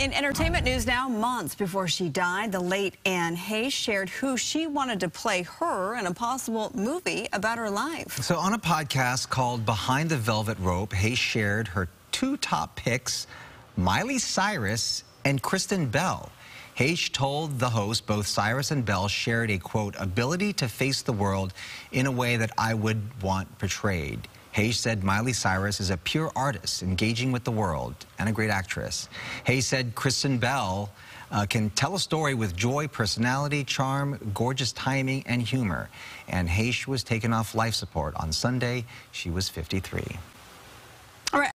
In entertainment news now, months before she died, the late Anne Heche shared who she wanted to play her in a possible movie about her life. So on a podcast called Behind the Velvet Rope, Heche shared her two top picks, Miley Cyrus and Kristen Bell. Heche told the host both Cyrus and Bell shared a, quote, ability to face the world in a way that I would want portrayed. Heche said Miley Cyrus is a pure artist, engaging with the world, and a great actress. Heche said Kristen Bell uh, can tell a story with joy, personality, charm, gorgeous timing, and humor. And Heche was taken off life support on Sunday. She was 53.